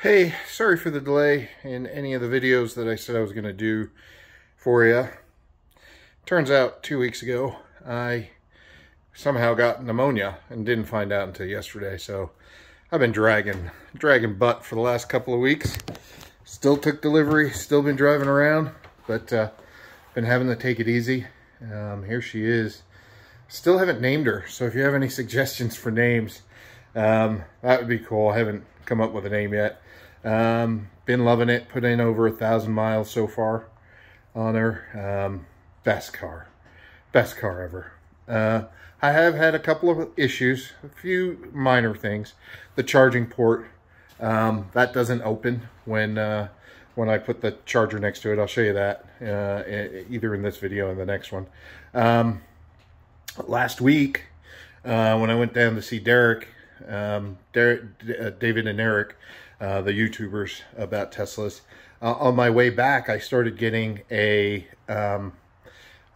Hey, sorry for the delay in any of the videos that I said I was going to do for you. Turns out two weeks ago, I somehow got pneumonia and didn't find out until yesterday. So I've been dragging, dragging butt for the last couple of weeks. Still took delivery, still been driving around, but uh, been having to take it easy. Um, here she is. Still haven't named her, so if you have any suggestions for names, um, that would be cool. I haven't come up with a name yet. Um, been loving it. Put in over a thousand miles so far on her. Um, best car. Best car ever. Uh, I have had a couple of issues, a few minor things. The charging port, um, that doesn't open when uh, when I put the charger next to it. I'll show you that uh, either in this video or the next one. Um, last week, uh, when I went down to see Derek, um, Derek uh, David and Eric, uh, the YouTubers about Teslas. Uh, on my way back, I started getting a um,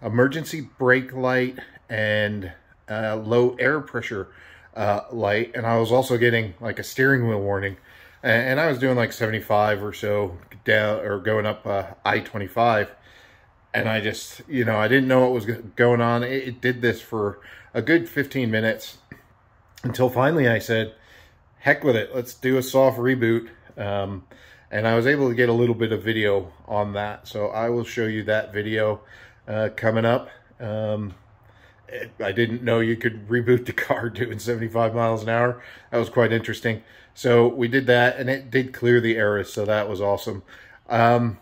emergency brake light and uh, low air pressure uh, light, and I was also getting like a steering wheel warning. And, and, I was doing like 75 or so down or going up uh, I-25, and I just, you know, I didn't know what was going on. It, it did this for a good 15 minutes until finally I said, heck with it. Let's do a soft reboot. Um, and I was able to get a little bit of video on that. So I will show you that video uh, coming up. Um, I didn't know you could reboot the car doing 75 miles an hour. That was quite interesting. So we did that and it did clear the errors. So that was awesome. Um,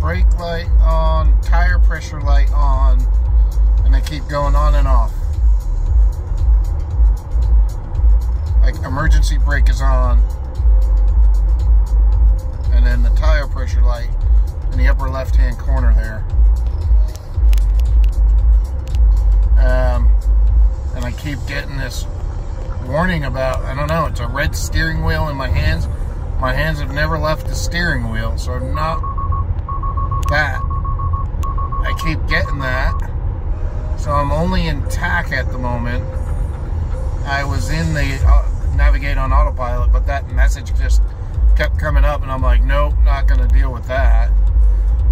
brake light on, tire pressure light on, and they keep going on and off. Like emergency brake is on, and then the tire pressure light in the upper left hand corner there. Um, and I keep getting this warning about, I don't know, it's a red steering wheel in my hands. My hands have never left the steering wheel, so I'm not that. I keep getting that. So I'm only in TAC at the moment. I was in the uh, navigate on autopilot, but that message just kept coming up and I'm like, nope, not going to deal with that.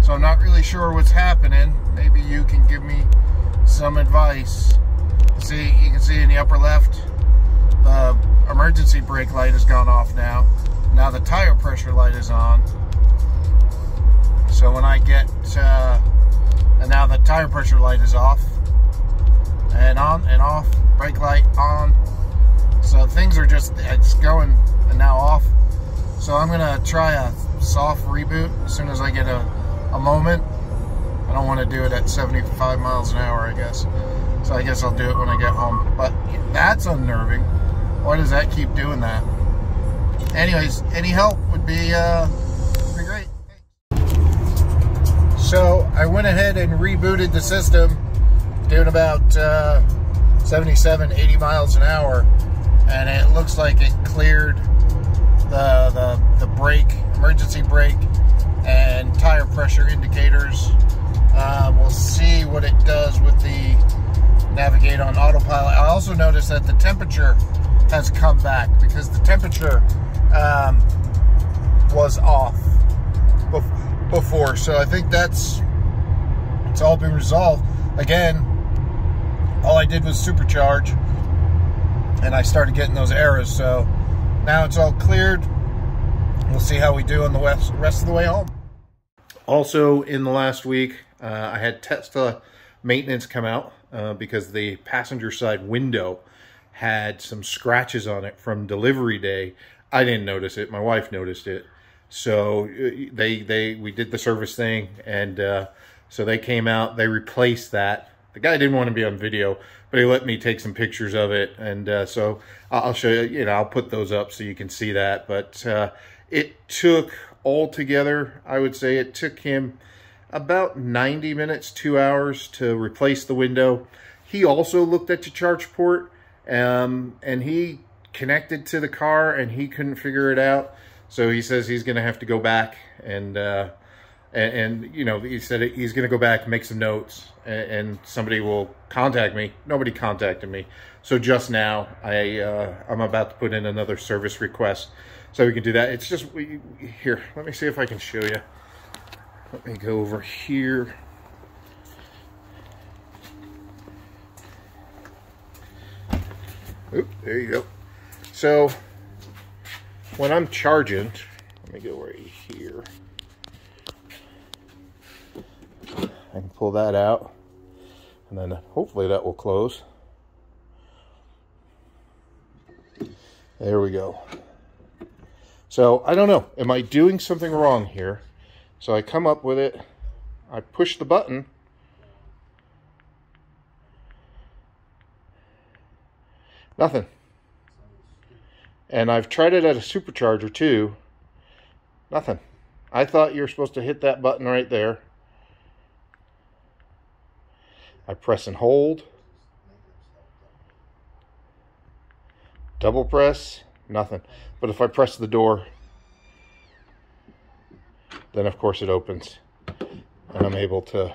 So I'm not really sure what's happening. Maybe you can give me some advice. See, you can see in the upper left, the emergency brake light has gone off now. Now the tire pressure light is on. So when I get, uh, and now the tire pressure light is off, and on and off, brake light on. So things are just, it's going and now off. So I'm gonna try a soft reboot as soon as I get a, a moment. I don't want to do it at 75 miles an hour, I guess. So I guess I'll do it when I get home. But that's unnerving. Why does that keep doing that? Anyways, any help would be uh, went ahead and rebooted the system, doing about uh, 77, 80 miles an hour, and it looks like it cleared the, the, the brake, emergency brake, and tire pressure indicators. Um, we'll see what it does with the navigate on autopilot. I also noticed that the temperature has come back because the temperature um, was off before. So I think that's it's all been resolved. Again, all I did was supercharge and I started getting those errors. So now it's all cleared. We'll see how we do on the west, rest of the way home. Also, in the last week, uh, I had Tesla maintenance come out uh, because the passenger side window had some scratches on it from delivery day. I didn't notice it. My wife noticed it. So uh, they they we did the service thing, and uh, so they came out. They replaced that. The guy didn't want to be on video, but he let me take some pictures of it, and uh, so I'll show you. You know, I'll put those up so you can see that. But uh, it took altogether, I would say, it took him about 90 minutes, two hours to replace the window. He also looked at the charge port, um, and he connected to the car, and he couldn't figure it out. So he says he's going to have to go back and uh, and, and you know, he said he's going to go back, make some notes, and, and, somebody will contact me. Nobody contacted me. So just now, I, uh, I'm about to put in another service request so we can do that. It's just, we, here, let me see if I can show you. Let me go over here. Oop, there you go. So, when I'm charging, let me go right here. I can pull that out and then hopefully that will close. There we go. So I don't know, am I doing something wrong here? So I come up with it, I push the button, nothing. And I've tried it at a supercharger too, nothing. I thought you were supposed to hit that button right there I press and hold. Double press, nothing. But if I press the door, then of course it opens and I'm able to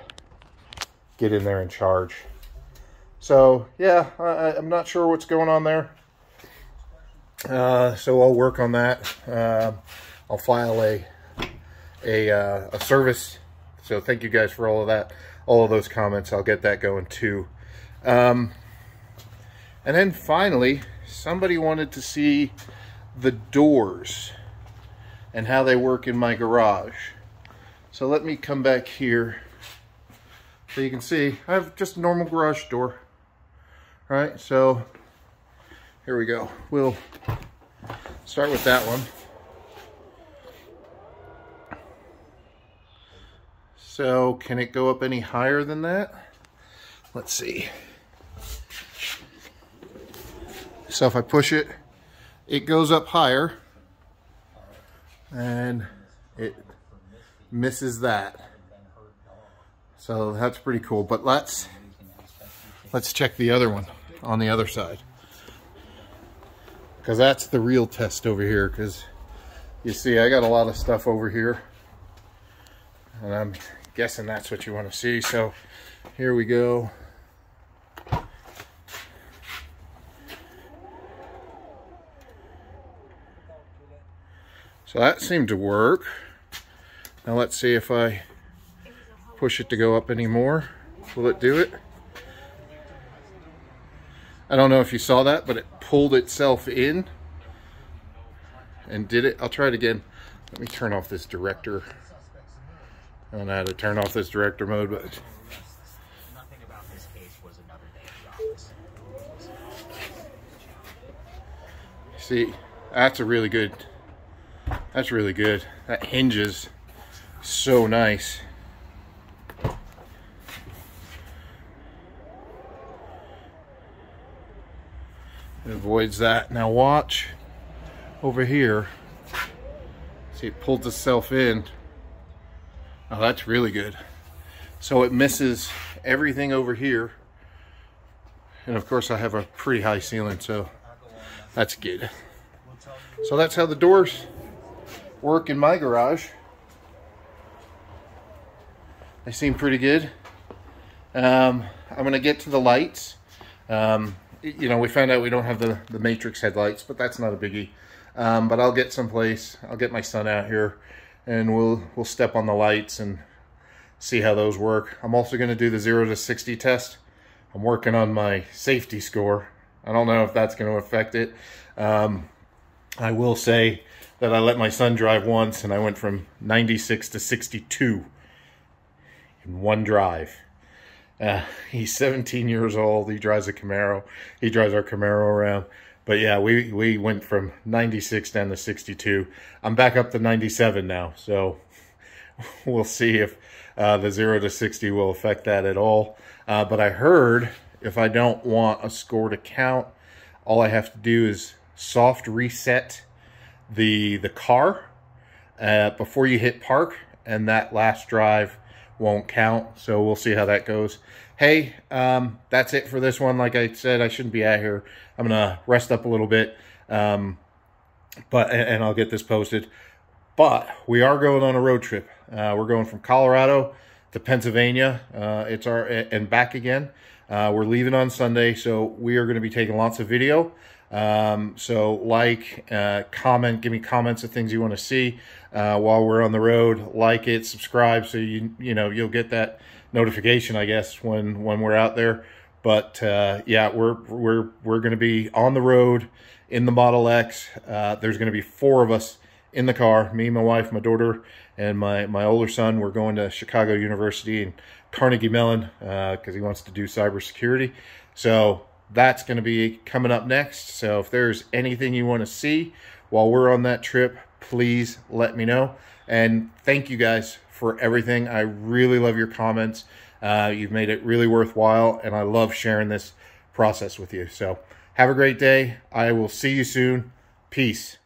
get in there and charge. So yeah, I, am not sure what's going on there. Uh, so I'll work on that. Uh, I'll file a a, uh, a service. So thank you guys for all of that all of those comments. I'll get that going too. Um, and then finally, somebody wanted to see the doors and how they work in my garage. So let me come back here so you can see I have just a normal garage door. All right, so here we go. We'll start with that one. So can it go up any higher than that? Let's see. So if I push it, it goes up higher and it misses that. So that's pretty cool. But let's let's check the other one on the other side. Because that's the real test over here. Because you see, I got a lot of stuff over here. And I'm guessing that's what you want to see. So here we go. So that seemed to work. Now let's see if I push it to go up anymore. Will it do it? I don't know if you saw that, but it pulled itself in and did it. I'll try it again. Let me turn off this director I don't know how to turn off this director mode, but nothing about this case was another day at the office. See, that's a really good. That's really good. That hinges so nice. It avoids that. Now watch over here. See, it pulls itself in. Oh, that's really good. So it misses everything over here. And of course I have a pretty high ceiling, so that's good. So that's how the doors work in my garage. They seem pretty good. Um, I'm gonna get to the lights. Um, you know, we found out we don't have the, the matrix headlights, but that's not a biggie. Um, but I'll get someplace, I'll get my son out here and we'll we'll step on the lights and see how those work. I'm also going to do the 0 to 60 test. I'm working on my safety score. I don't know if that's going to affect it. Um, I will say that I let my son drive once and I went from 96 to 62 in one drive. Uh, he's 17 years old. He drives a Camaro. He drives our Camaro around. But yeah, we, we went from 96 down to 62. I'm back up to 97 now, so we'll see if uh, the 0 to 60 will affect that at all. Uh, but I heard if I don't want a score to count, all I have to do is soft reset the, the car uh, before you hit park, and that last drive won't count. So we'll see how that goes hey, um, that's it for this one. Like I said, I shouldn't be out here. I'm going to rest up a little bit, um, but and, and I'll get this posted. But we are going on a road trip. Uh, we're going from Colorado to Pennsylvania. Uh, it's our and back again. Uh, we're leaving on Sunday, so we are going to be taking lots of video. Um, so like, uh, comment, give me comments of things you want to see uh, while we're on the road. Like it, subscribe, so you you know you'll get that notification, I guess, when when we're out there. But uh, yeah, we're we're we're going to be on the road in the Model X. Uh, there's going to be four of us in the car. Me, my wife, my daughter, and my my older son. We're going to Chicago University and Carnegie Mellon because uh, he wants to do cybersecurity. So that's going to be coming up next. So if there's anything you want to see while we're on that trip, please let me know. And thank you guys for everything. I really love your comments. Uh, you've made it really worthwhile, and I love sharing this process with you. So have a great day. I will see you soon. Peace.